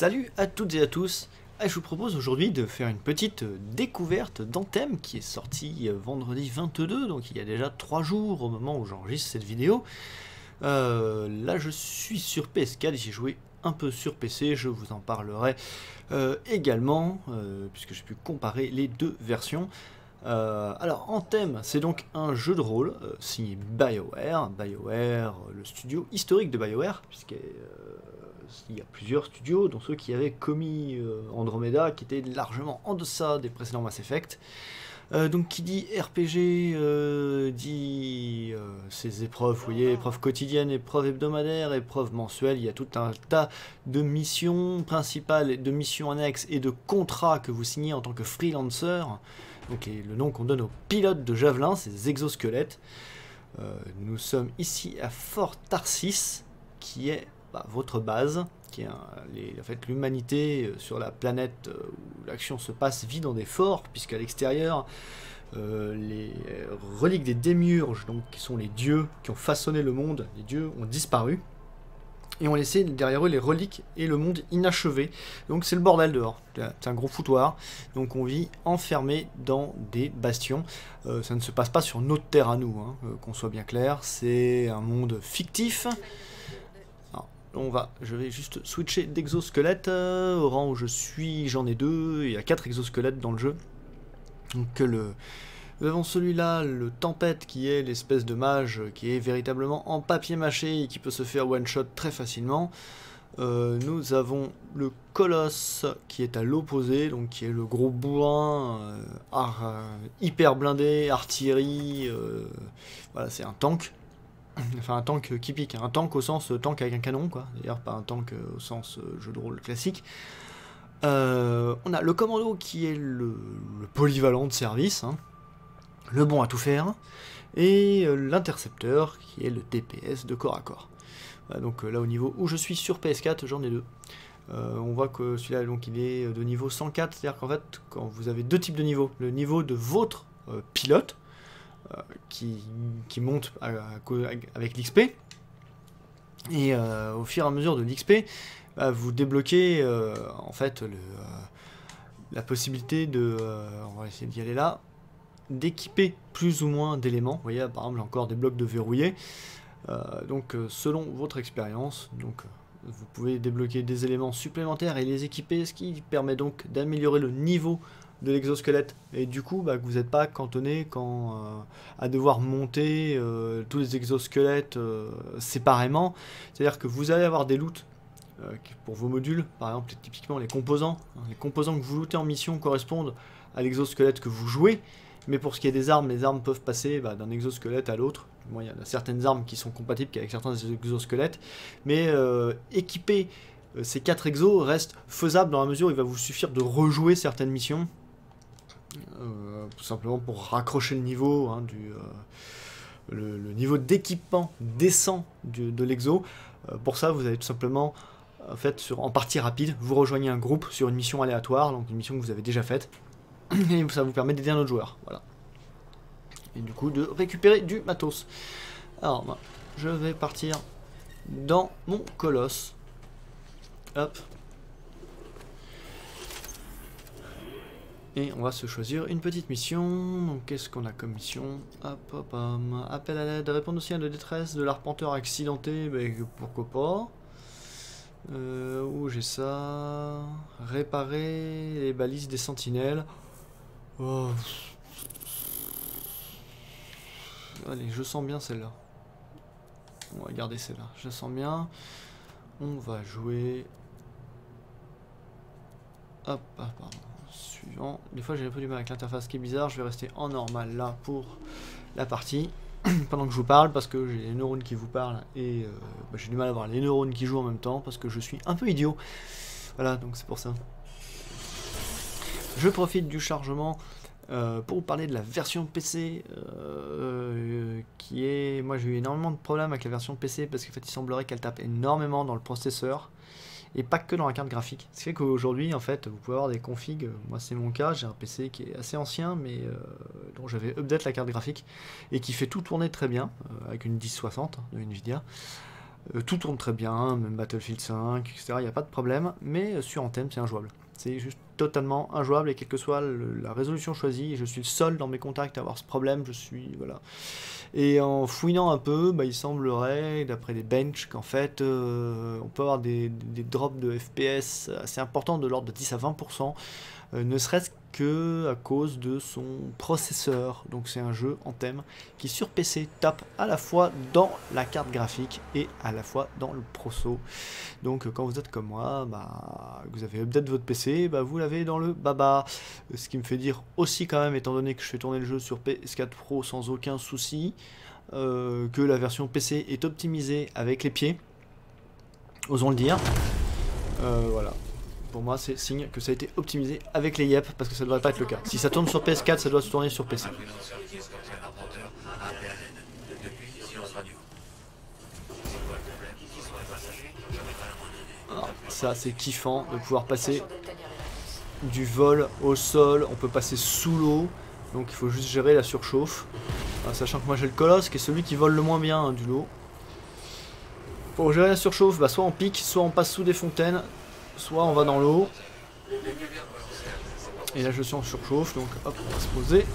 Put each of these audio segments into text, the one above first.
Salut à toutes et à tous Je vous propose aujourd'hui de faire une petite découverte d'Anthem qui est sorti vendredi 22, donc il y a déjà 3 jours au moment où j'enregistre cette vidéo. Euh, là je suis sur PS4, j'ai joué un peu sur PC, je vous en parlerai euh, également, euh, puisque j'ai pu comparer les deux versions. alors Anthem, c'est donc un jeu de rôle signé BioWare, BioWare, le studio historique de BioWare, puisque il y a plusieurs studios, dont ceux qui avaient commis euh, Andromeda, qui étaient largement en deçà des précédents Mass Effect. Euh, donc qui dit RPG euh, dit ces épreuves, vous voyez, épreuves quotidiennes, épreuves hebdomadaires, épreuves mensuelles, il y a tout un tas de missions principales, de missions annexes et de contrats que vous signez en tant que freelancer. Donc le nom qu'on donne aux pilotes de Javelin, ces exosquelettes. nous sommes ici à Fort Tarsis, qui est bah, votre base, qui est en fait l'humanité euh, sur la planète euh, où l'action se passe vit dans des forts, puisqu'à l'extérieur, euh, les reliques des démiurges, donc qui sont les dieux qui ont façonné le monde, les dieux ont disparu et ont laissé derrière eux les reliques et le monde inachevé. Donc c'est le bordel dehors, c'est un gros foutoir. Donc on vit enfermé dans des bastions. ça ne se passe pas sur notre terre à nous, hein, qu'on soit bien clair. C'est un monde fictif on va, je vais juste switcher d'exosquelette. Euh, au rang où je suis, j'en ai deux. Il y a quatre exosquelettes dans le jeu. Donc le, nous avons celui-là, le Tempête, qui est l'espèce de mage qui est véritablement en papier mâché et qui peut se faire one-shot très facilement. Euh, nous avons le Colosse qui est à l'opposé, donc qui est le gros bourrin, euh, hyper blindé, artillerie, voilà, c'est un tank. Enfin, un tank qui pique, un tank au sens euh, tank avec un canon, quoi. D'ailleurs, pas un tank euh, au sens euh, jeu de rôle classique. on a le commando qui est le, polyvalent de service, hein. le bon à tout faire, et l'intercepteur qui est le DPS de corps à corps. donc là, au niveau où je suis sur PS4, j'en ai deux. on voit que celui-là, donc, il est de niveau 104, c'est-à-dire qu'en fait, quand vous avez deux types de niveaux, le niveau de votre pilote, euh, qui, qui, monte avec l'XP. Et euh, au fur et à mesure de l'XP, bah, vous débloquez euh, en fait le, la possibilité de, on va essayer aller là, d'équiper plus ou moins d'éléments. Vous voyez, par exemple, encore des blocs de verrouillés. donc, selon votre expérience, donc vous pouvez débloquer des éléments supplémentaires et les équiper, ce qui permet donc d'améliorer le niveau de l'exosquelette. Et du coup, bah, vous n'êtes pas cantonné quand, euh, à devoir monter euh, tous les exosquelettes euh, séparément. C'est-à-dire que vous allez avoir des loots pour vos modules, par exemple typiquement les composants. Hein, les composants que vous lootez en mission correspondent à l'exosquelette que vous jouez. Mais pour ce qui est des armes, les armes peuvent passer bah, d'un exosquelette à l'autre. il y a certaines armes qui sont compatibles avec certains exosquelettes. Mais équiper ces 4 exos reste faisable dans la mesure où il va vous suffire de rejouer certaines missions tout simplement pour raccrocher le niveau hein, du euh, le, niveau d'équipement descend de l'exo. Euh, pour ça, vous avez tout simplement en fait sur, en partie rapide, vous rejoignez un groupe sur une mission aléatoire, donc une mission que vous avez déjà faite, et ça vous permet d'aider un autre joueur. Voilà. Et du coup de récupérer du matos. Alors moi, je vais partir dans mon colosse. Hop, Et on va se choisir une petite mission. Donc qu'est-ce qu'on a comme mission? Hop, hop, hop. Appel à l'aide, répondre aussi à de détresse de l'arpenteur accidenté, ben, pourquoi pas? Euh, où j'ai ça? Réparer les balises des sentinelles. Oh. Allez, je sens bien celle-là. On va garder celle-là. Je sens bien. On va jouer. Hop, hop, pardon suivant. Des fois j'ai un peu du mal avec l'interface qui est bizarre, je vais rester en normal là pour la partie pendant que je vous parle parce que j'ai les neurones qui vous parlent et euh, bah, j'ai du mal à voir les neurones qui jouent en même temps parce que je suis un peu idiot. Voilà, donc c'est pour ça. Je profite du chargement euh, pour vous parler de la version PC euh, qui est... Moi j'ai eu énormément de problèmes avec la version PC parce qu'en fait il semblerait qu'elle tape énormément dans le processeur et pas que dans la carte graphique. Ce qui fait qu'aujourd'hui, en fait, vous pouvez avoir des configs. Moi, c'est mon cas. J'ai un PC qui est assez ancien, mais euh, dont j'avais update la carte graphique et qui fait tout tourner très bien euh, avec une 1060 de Nvidia. Euh, tout tourne très bien, même Battlefield 5, etc. Il n'y a pas de problème, mais sur Anthem, c'est injouable. C'est juste totalement injouable et quelle que soit la résolution choisie, je suis le seul dans mes contacts à avoir ce problème. Je suis voilà. Et en fouinant un peu, bah, il semblerait, d'après des benches, qu'en fait, euh, on peut avoir des, drops de FPS assez importants, de l'ordre de 10 à 20%, euh, ne serait-ce que à cause de son processeur. Donc c'est un jeu en thème qui sur PC tape à la fois dans la carte graphique et à la fois dans le proso. Donc quand vous êtes comme moi, bah, vous avez update votre PC, bah, vous l'avez dans le baba. Ce qui me fait dire aussi quand même, étant donné que je fais tourner le jeu sur PS4 Pro sans aucun souci, euh, que la version PC est optimisée avec les pieds. Osons le dire. Euh, voilà pour moi, c'est signe que ça a été optimisé avec les YEP, parce que ça ne devrait pas être le cas. Si ça tourne sur PS4, ça doit se tourner sur PC. ça, c'est kiffant de pouvoir passer du vol au sol, on peut passer sous l'eau, donc il faut juste gérer la surchauffe. sachant que moi j'ai le colosse qui est celui qui vole le moins bien hein, du lot. Pour gérer la surchauffe, bah, soit on pique, soit on passe sous des fontaines, soit on va dans l'eau. Et là je suis en surchauffe, donc hop, on va se poser.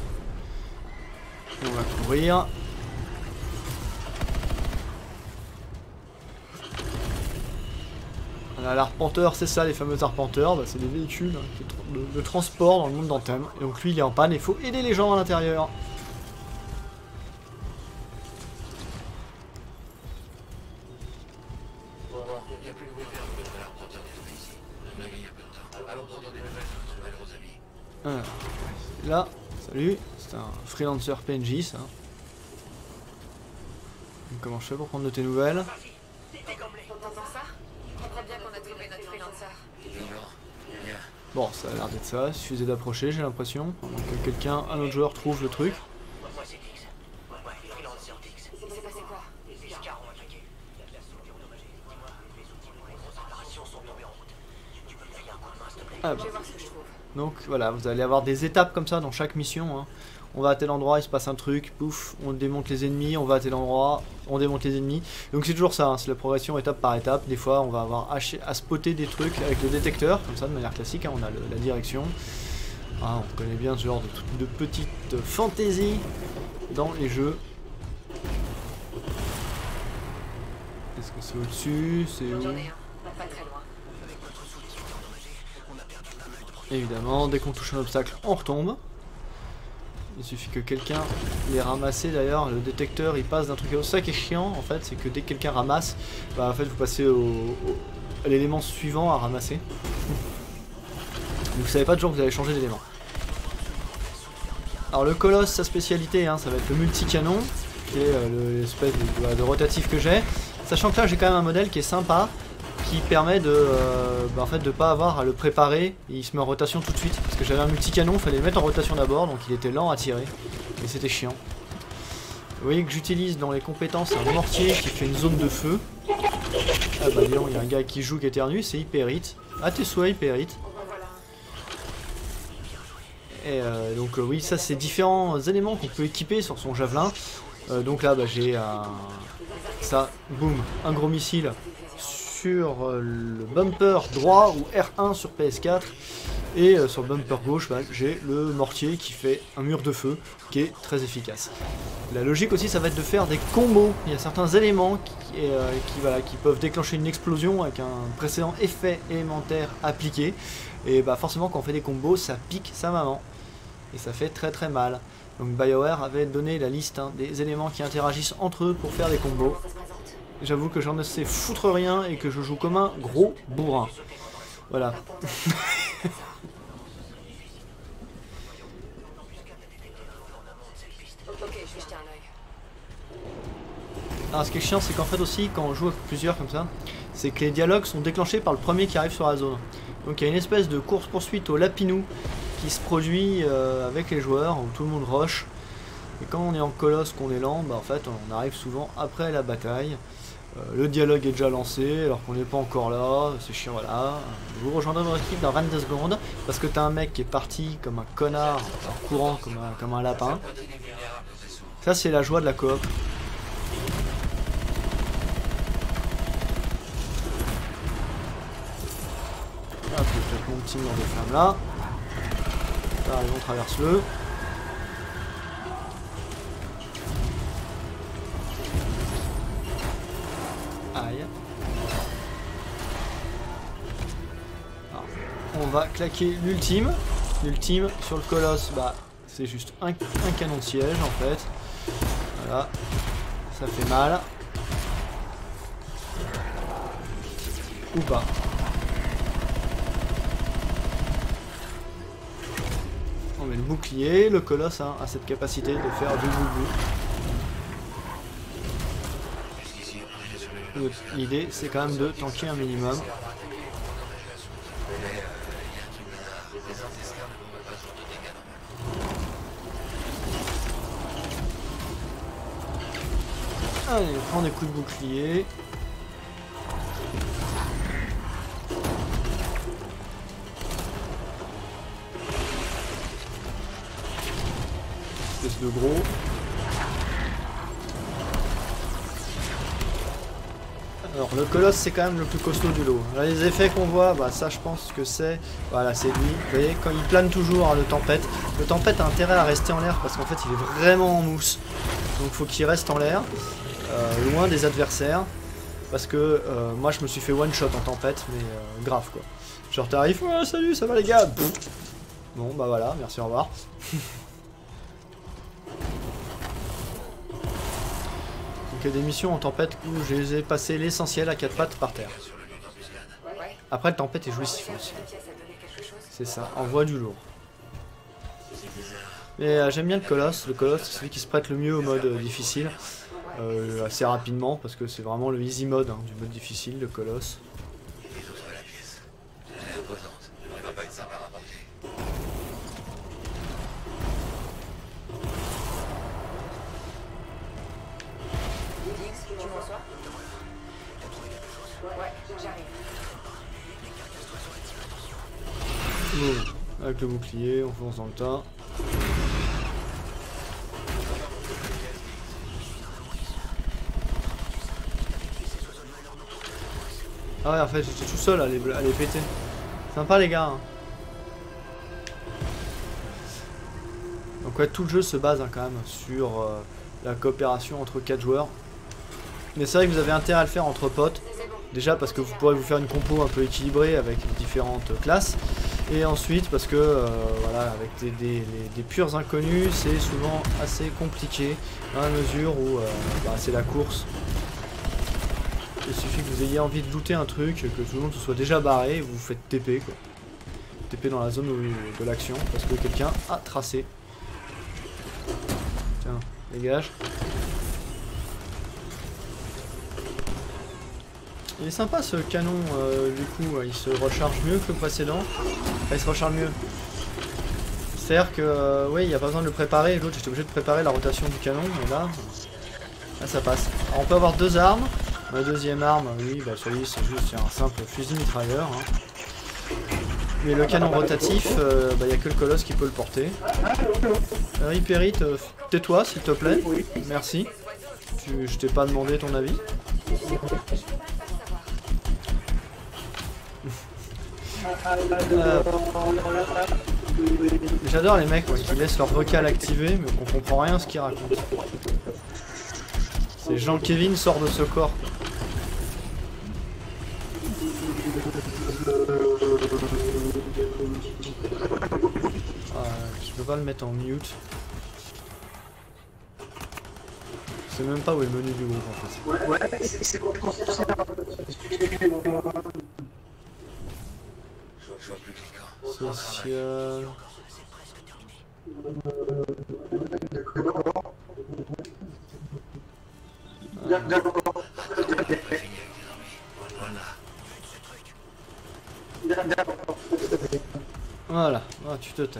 on va courir. L'arpenteur, c'est ça, les fameux arpenteurs, bah, c'est des véhicules hein, de, transport dans le monde d'Anthem. Et donc lui, il est en panne, il faut aider les gens à l'intérieur. Là, salut, c'est un freelancer PNJ ça. comment je fais pour prendre de tes nouvelles? Bon, ça a l'air d'être ça, il suffisait d'approcher, j'ai l'impression. Que quelqu'un, un autre joueur trouve le truc. Ah bah. Donc voilà, vous allez avoir des étapes comme ça dans chaque mission. Hein. On va à tel endroit, il se passe un truc, pouf, on démonte les ennemis, on va à tel endroit, on démonte les ennemis. Donc c'est toujours ça, hein, c'est la progression étape par étape. Des fois on va avoir à, spotter des trucs avec le détecteur, comme ça de manière classique, hein, on a la direction. Ah, on connaît bien ce genre de, de petites fantaisies dans les jeux. Est-ce que c'est au-dessus C'est où? Évidemment, dès qu'on touche un obstacle, on retombe. Il suffit que quelqu'un les ramasse d'ailleurs, le détecteur il passe d'un truc à l'autre. Ça qui est chiant en fait, c'est que dès que quelqu'un ramasse, bah en fait vous passez à l'élément suivant à ramasser. Vous savez pas toujours que vous allez changer d'élément. Alors le colosse, sa spécialité, hein, ça va être le multicanon, qui est euh, l'espèce de rotatif que j'ai. Sachant que là j'ai quand même un modèle qui est sympa, qui permet de euh, bah, en fait de pas avoir à le préparer il se met en rotation tout de suite parce que j'avais un multicanon, il fallait le mettre en rotation d'abord donc il était lent à tirer et c'était chiant. Vous voyez que j'utilise dans les compétences un mortier qui fait une zone de feu. Ah bah disons, il y a un gars qui joue qui éternue, c'est Hyperite. Ah tes souhaits Hyperite. Et euh, donc euh, oui, ça c'est différents éléments qu'on peut équiper sur son javelin. donc là bah, j'ai un... ça, boum, un gros missile sur euh, le bumper droit ou R1 sur PS4 et euh, sur le bumper gauche bah, j'ai le mortier qui fait un mur de feu qui est très efficace. La logique aussi ça va être de faire des combos, il y a certains éléments qui, euh, qui peuvent déclencher une explosion avec un précédent effet élémentaire appliqué et bah forcément quand on fait des combos ça pique sa maman et ça fait très très mal. Donc BioWare avait donné la liste hein, des éléments qui interagissent entre eux pour faire des combos. J'avoue que j'en sais foutre rien et que je joue comme un gros bourrin. Voilà. Alors ce qui est chiant c'est qu'en fait aussi quand on joue avec plusieurs comme ça, c'est que les dialogues sont déclenchés par le premier qui arrive sur la zone. Donc il y a une espèce de course poursuite au lapinou qui se produit euh, avec les joueurs où tout le monde rush. Et quand on est en colosse, qu'on est lent, bah en fait on arrive souvent après la bataille. Euh, le dialogue est déjà lancé, alors qu'on n'est pas encore là, c'est chiant, voilà. Vous rejoindrez notre équipe dans 22 secondes, parce que t'as un mec qui est parti comme un connard, en courant comme un, comme un lapin. Ça, c'est la joie de la coop. Hop, je vais mon petit mur de flamme là. Là, on traverse-le. Claquer l'ultime. L'ultime sur le colosse, bah c'est juste un, un canon de siège en fait. Voilà. Ça fait mal. Ou pas. On met le bouclier, le colosse hein, a cette capacité de faire du boubou. L'idée c'est quand même de tanker un minimum. Allez, on prend des coups de bouclier. Espèce de gros. Alors le colosse c'est quand même le plus costaud du lot. Là, les effets qu'on voit, bah ça je pense que c'est... Voilà c'est lui. Vous voyez quand il plane toujours hein, le tempête. Le tempête a intérêt à rester en l'air parce qu'en fait il est vraiment en mousse. Donc faut qu'il reste en l'air. Euh, loin des adversaires. Parce que euh, moi je me suis fait one shot en tempête, mais euh, grave quoi. Genre t'arrives, ouais, salut, ça va les gars? Bon bah voilà, merci, au revoir. Donc il y a des missions en tempête où je les ai passé l'essentiel à quatre pattes par terre. Après le tempête est jouissif aussi. C'est ça, envoie du lourd. Mais j'aime bien le colosse, le colosse c'est celui qui se prête le mieux au mode difficile. Euh, assez rapidement parce que c'est vraiment le easy mode hein, du mode difficile de Colosse. avec le bouclier, on fonce dans le tas. Ah ouais, en fait, j'étais tout seul à les, péter. Sympa, les gars. Hein. Donc ouais, tout le jeu se base hein, quand même sur euh, la coopération entre 4 joueurs. Mais c'est vrai que vous avez intérêt à le faire entre potes. Déjà parce que vous pourrez vous faire une compo un peu équilibrée avec les différentes classes. Et ensuite parce que euh, voilà, avec des, purs inconnus, c'est souvent assez compliqué la mesure où euh, bah, c'est la course il suffit que vous ayez envie de looter un truc, que tout le monde se soit déjà barré, vous vous faites TP quoi. TP dans la zone de l'action, parce que quelqu'un a tracé. Tiens, dégage. Il est sympa ce canon euh, du coup, il se recharge mieux que le précédent. Enfin, il se recharge mieux. C'est-à-dire que, euh, il n'y a pas besoin de le préparer. L'autre, j'étais obligé de préparer la rotation du canon, mais là, là ça passe. Alors, on peut avoir deux armes. Ma deuxième arme, oui, bah celui c'est juste un simple fusil mitrailleur. Hein. Mais le canon rotatif, il euh, bah, a que le colosse qui peut le porter. Euh, euh, tais-toi s'il te plaît. Merci. je t'ai pas demandé ton avis. J'adore les mecs qui laissent leur vocal activé mais qu'on comprend rien ce qu'ils racontent. C'est Jean-Kevin sort de ce corps. Peux pas le mettre en mute. Je sais même pas où est le menu du groupe en fait. Ouais, c'est Social. Voilà, ah, tu te tais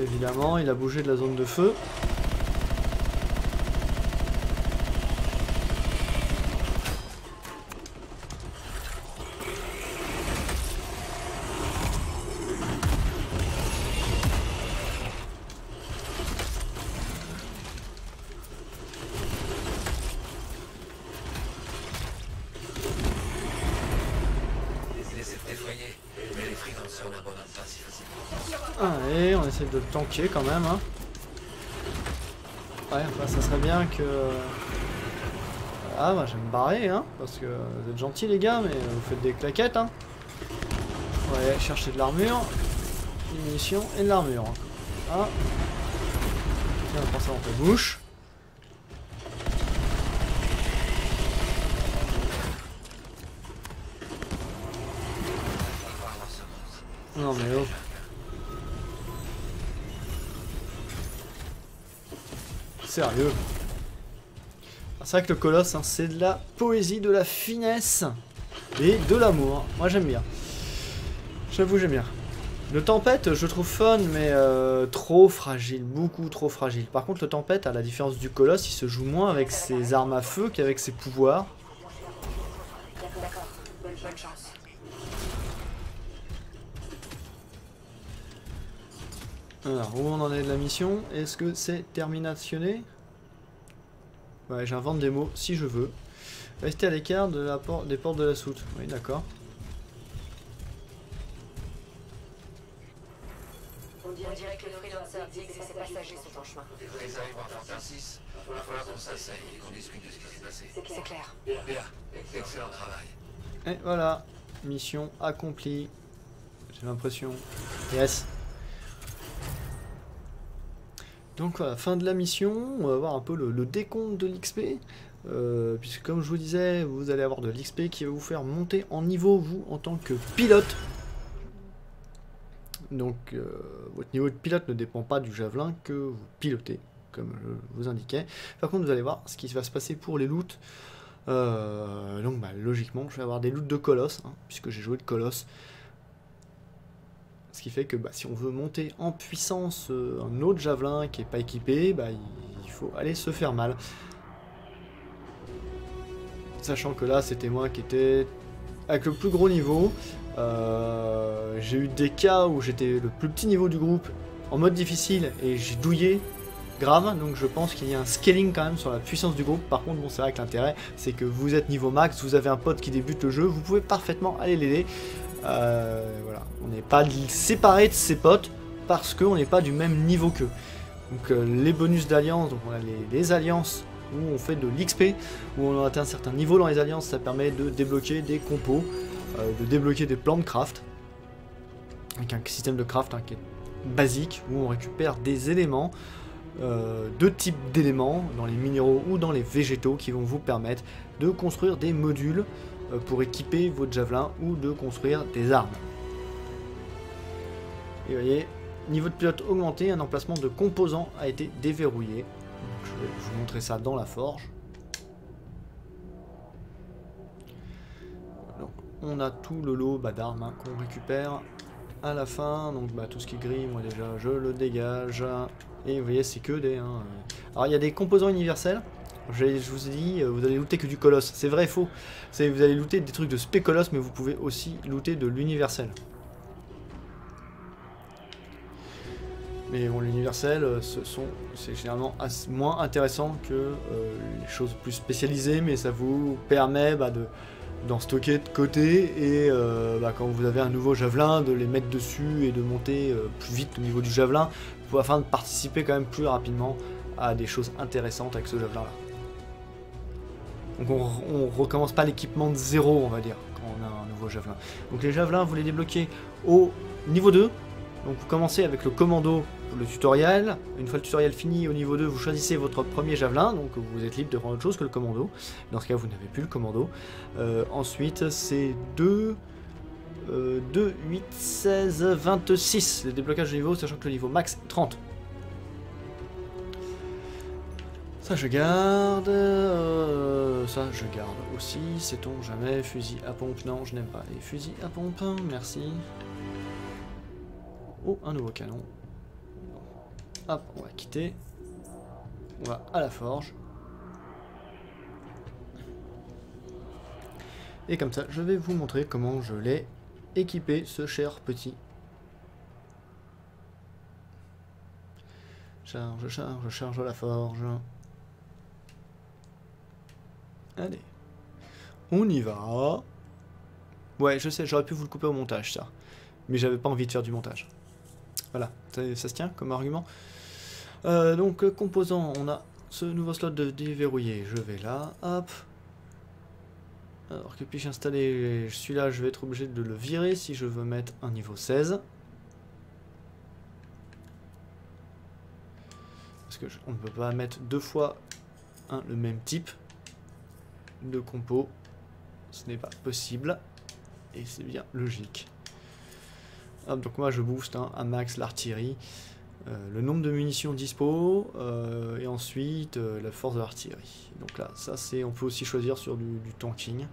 Évidemment, il a bougé de la zone de feu. Tanker quand même. Hein. Ouais, enfin, ça serait bien que... Ah, bah, je vais me barrer, hein, parce que vous êtes gentils, les gars, mais vous faites des claquettes, hein. On va aller chercher de l'armure, des munitions et de l'armure. Ah. Tiens, on prend ça dans ta bouche. Non mais oh. Sérieux. Ah, c'est vrai que le colosse, hein, c'est de la poésie, de la finesse et de l'amour. Moi j'aime bien. J'avoue j'aime bien. Le tempête, je trouve fun, mais euh, trop fragile, beaucoup trop fragile. Par contre, le tempête, à la différence du colosse, il se joue moins avec ses armes à feu qu'avec ses pouvoirs. Alors, où on en est de la mission? Est-ce que c'est terminationné? Ouais, j'invente des mots si je veux. Rester à l'écart de la des portes de la soute. Oui, d'accord. On dirait que le freelancer dit que ses passagers sont en chemin. Ils arriveront à Fortin 6. Il va falloir qu'on s'asseye et qu'on discute de ce qui s'est passé. C'est clair. Bien, excellent travail. Et voilà, mission accomplie. J'ai l'impression. Yes. Donc voilà, fin de la mission, on va voir un peu le, décompte de l'XP. Euh, puisque comme je vous disais, vous allez avoir de l'XP qui va vous faire monter en niveau, vous, en tant que pilote. Donc, euh, votre niveau de pilote ne dépend pas du javelin que vous pilotez, comme je vous indiquais. Par contre, vous allez voir ce qui va se passer pour les loots. Euh, donc, bah, logiquement, je vais avoir des loots de colosse, hein, puisque j'ai joué de colosse. Ce qui fait que bah, si on veut monter en puissance euh, un autre javelin qui n'est pas équipé, bah, il faut aller se faire mal. Sachant que là, c'était moi qui étais avec le plus gros niveau. Euh, j'ai eu des cas où j'étais le plus petit niveau du groupe en mode difficile et j'ai douillé grave, donc je pense qu'il y a un scaling quand même sur la puissance du groupe. Par contre, bon, c'est vrai que l'intérêt, c'est que vous êtes niveau max, vous avez un pote qui débute le jeu, vous pouvez parfaitement aller l'aider. Euh. On n'est pas séparé de ses potes parce qu'on n'est pas du même niveau qu'eux. Donc euh, les bonus d'alliance, donc on a les, alliances où on fait de l'XP, où on atteint un certain niveau dans les alliances, ça permet de débloquer des compos, euh, de débloquer des plans de craft, avec un système de craft hein, qui est basique, où on récupère des éléments, deux types d'éléments, dans les minéraux ou dans les végétaux, qui vont vous permettre de construire des modules pour équiper votre javelin ou de construire des armes. Et vous voyez, niveau de pilote augmenté, un emplacement de composants a été déverrouillé. je vais vous montrer ça dans la forge. on a tout le lot bah, d'armes hein, qu'on récupère à la fin. Donc bah, tout ce qui grille, moi déjà, je le dégage. Et vous voyez, c'est que des... Hein, Alors il y a des composants universels. Je, vous ai dit, euh, vous allez looter que du colosse. C'est vrai, faux. Vous allez looter des trucs de spécolosse, mais vous pouvez aussi looter de l'universel. Mais bon, l'universel, euh, c'est généralement moins intéressant que euh, les choses plus spécialisées, mais ça vous permet bah, de d'en stocker de côté et bah, quand vous avez un nouveau javelin, de les mettre dessus et de monter plus vite au niveau du javelin, afin de participer quand même plus rapidement à des choses intéressantes avec ce javelin là. Donc on, recommence pas l'équipement de zéro, on va dire, quand on a un nouveau javelin. Donc les javelins, vous les débloquez au niveau 2. Donc vous commencez avec le commando, le tutoriel. Une fois le tutoriel fini, au niveau 2, vous choisissez votre premier javelin. Donc vous êtes libre de prendre autre chose que le commando. Dans ce cas, vous n'avez plus le commando. Euh, ensuite, c'est 2... 2, 8, 16, 26, le déblocage de niveau, sachant que le niveau max est 30. Ça je garde, euh, ça je garde aussi, sait-on jamais, fusil à pompe, non je n'aime pas les fusils à pompe, merci. Oh, un nouveau canon. Hop, on va quitter. On va à la forge. Et comme ça, je vais vous montrer comment je l'ai équipé, ce cher petit. Charge, charge, charge la forge. Allez. On y va. Ouais, je sais, j'aurais pu vous le couper au montage, ça. Mais j'avais pas envie de faire du montage. Voilà, ça, se tient comme argument. Euh, donc, euh, composant, on a ce nouveau slot de déverrouillé. Je vais là, hop. Alors que puis-je installer? Celui-là, je vais être obligé de le virer si je veux mettre un niveau 16. Parce que je- on ne peut pas mettre deux fois le même type de compo. Ce n'est pas possible. Et c'est bien logique. Hop, donc moi je booste hein, à max l'artillerie. Euh, le nombre de munitions dispo euh, et ensuite euh, la force de l'artillerie. Donc là, ça c'est, on peut aussi choisir sur du, du tanking.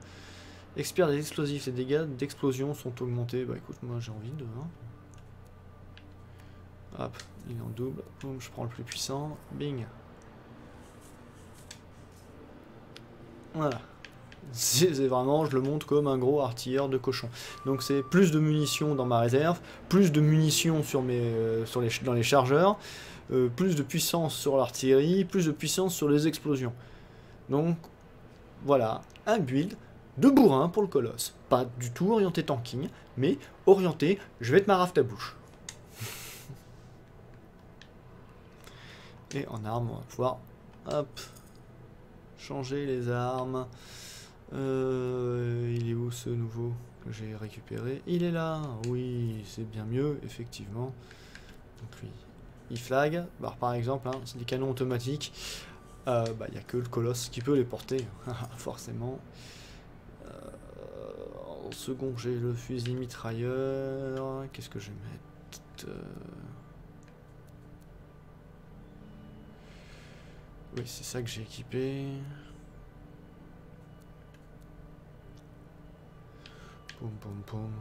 Expert des explosifs, les dégâts d'explosion sont augmentés. Bah écoute, moi j'ai envie de. hein. Hop, il est en double. Boum, je prends le plus puissant. Bing. Voilà. C'est vraiment, je le montre comme un gros artilleur de cochon. Donc c'est plus de munitions dans ma réserve, plus de munitions sur euh, les, dans les chargeurs, euh, plus de puissance sur l'artillerie, plus de puissance sur les explosions. Donc voilà, un build de bourrin pour le colosse. Pas du tout orienté tanking, mais orienté, je vais être ma rafte à bouche. Et en arme, on va pouvoir, hop, changer les armes. Euh, il est où ce nouveau que j'ai récupéré? Il est là, oui, c'est bien mieux, effectivement. Donc lui, il flag. Bah, par exemple, hein, c'est des canons automatiques. Euh, bah, il n'y a que le colosse qui peut les porter, forcément. Euh, en second, j'ai le fusil mitrailleur. Qu'est-ce que je vais mettre? Oui, c'est ça que j'ai équipé. Poum poum poum.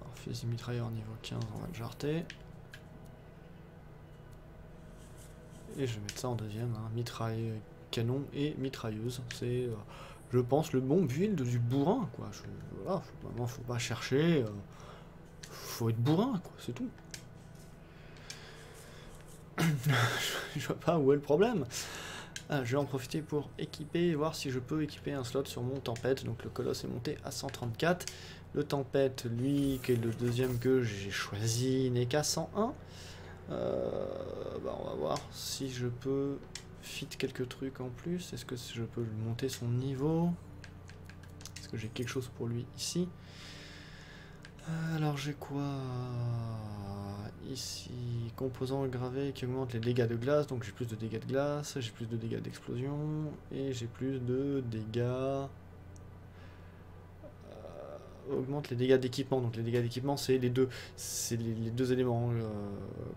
Alors, fusil mitrailleur niveau 15, on va le jarter. Et je vais mettre ça en deuxième, hein, mitraille, canon et mitrailleuse. C'est, euh, je pense, le bon build du bourrin, quoi. Voilà, faut, faut pas chercher. euh, faut être bourrin, quoi, c'est tout. je vois pas où est le problème. Ah, je vais en profiter pour équiper, voir si je peux équiper un slot sur mon tempête. Donc le colosse est monté à 134. Le tempête, lui, qui est le deuxième que j'ai choisi, n'est qu'à 101. Euh, bah, on va voir si je peux fit quelques trucs en plus. Est-ce que je peux monter son niveau? Est-ce que j'ai quelque chose pour lui ici? Euh, Alors j'ai quoi? Ici Composant gravé qui augmente les dégâts de glace, donc j'ai plus de dégâts de glace, j'ai plus de dégâts d'explosion et j'ai plus de dégâts. euh, augmente les dégâts d'équipement. Donc les dégâts d'équipement c'est les deux, c'est les, deux éléments euh,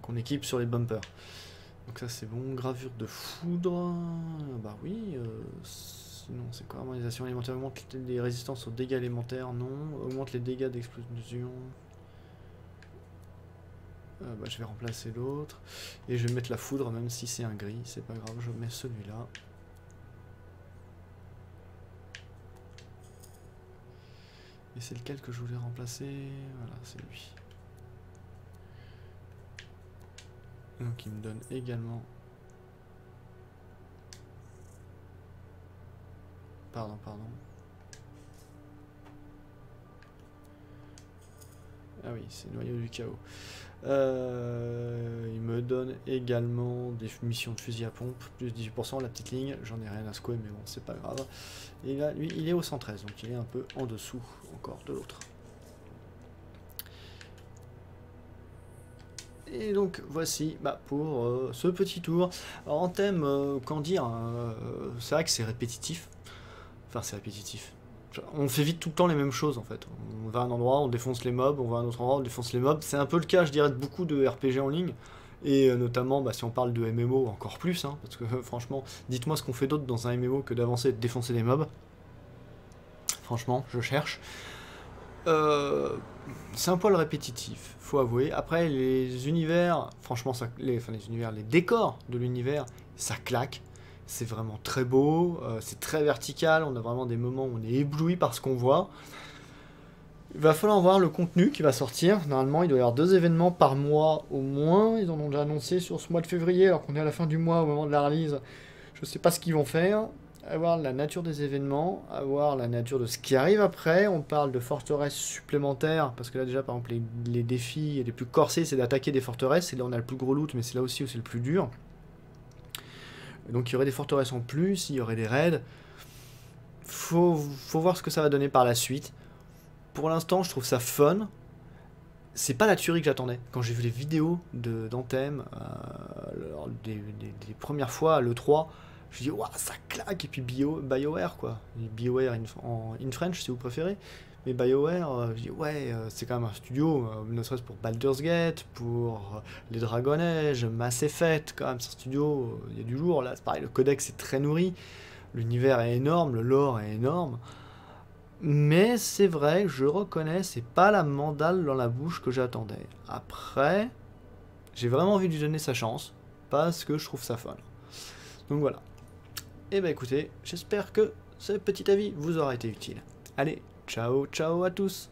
qu'on équipe sur les bumpers. Donc ça c'est bon. Gravure de foudre. Bah oui. euh, sinon c'est quoi? Harmonisation élémentaire augmente les résistances aux dégâts élémentaires. Non. Augmente les dégâts d'explosion. Euh, bah, je vais remplacer l'autre. Et je vais mettre la foudre même si c'est un gris. C'est pas grave, je mets celui-là. Et c'est lequel que je voulais remplacer? Voilà, c'est lui. Donc il me donne également... Pardon, pardon. Ah oui, c'est noyau du chaos. Euh, il me donne également des missions de fusil à pompe, plus 18%, la petite ligne, j'en ai rien à secouer, mais bon, c'est pas grave. Et là, lui, il est au 113, donc il est un peu en dessous encore de l'autre. Et donc voici bah, pour euh, ce petit tour. Alors, en thème, euh, qu'en dire hein, C'est vrai que c'est répétitif. Enfin, c'est répétitif. On fait vite tout le temps les mêmes choses en fait. On va à un endroit, on défonce les mobs, on va à un autre endroit, on défonce les mobs. C'est un peu le cas, je dirais, de beaucoup de RPG en ligne. Et euh, notamment, bah, si on parle de MMO, encore plus. hein, parce que franchement, dites-moi ce qu'on fait d'autre dans un MMO que d'avancer et de défoncer des mobs. Franchement, je cherche. Euh, c'est un poil répétitif, faut avouer. Après, les univers, franchement, les univers, les décors de l'univers, ça claque. C'est vraiment très beau, euh, c'est très vertical. On a vraiment des moments où on est ébloui par ce qu'on voit. Il va falloir voir le contenu qui va sortir. Normalement, il doit y avoir deux événements par mois au moins. Ils en ont déjà annoncé sur ce mois de février, alors qu'on est à la fin du mois au moment de la release. Je sais pas ce qu'ils vont faire. À voir la nature des événements, à voir la nature de ce qui arrive après. On parle de forteresses supplémentaires, parce que là déjà, par exemple, les, les défis les plus corsés, c'est d'attaquer des forteresses. Et là, on a le plus gros loot, mais c'est là aussi où c'est le plus dur. Donc il y aurait des forteresses en plus, il y aurait des raids. Faut, faut voir ce que ça va donner par la suite pour l'instant, je trouve ça fun. C'est pas la tuerie que j'attendais. Quand j'ai vu les vidéos d'Anthem, euh, des, premières fois à l'E3, je dis, waouh, ça claque. Et puis Bio, BioWare, quoi. BioWare en, in French, si vous préférez. Mais BioWare, euh, je dis, ouais, euh, c'est quand même un studio, euh, ne serait-ce pour Baldur's Gate, pour les Dragon Age, Mass Effect, quand même, c'est un studio, il y a du jour. Là, c'est pareil, le codex est très nourri. L'univers est énorme, le lore est énorme. Mais c'est vrai, je reconnais, c'est pas la mandale dans la bouche que j'attendais. Après, j'ai vraiment envie de lui donner sa chance, parce que je trouve ça fun. Donc voilà. Et eh ben, écoutez, j'espère que ce petit avis vous aura été utile. Allez, ciao ciao à tous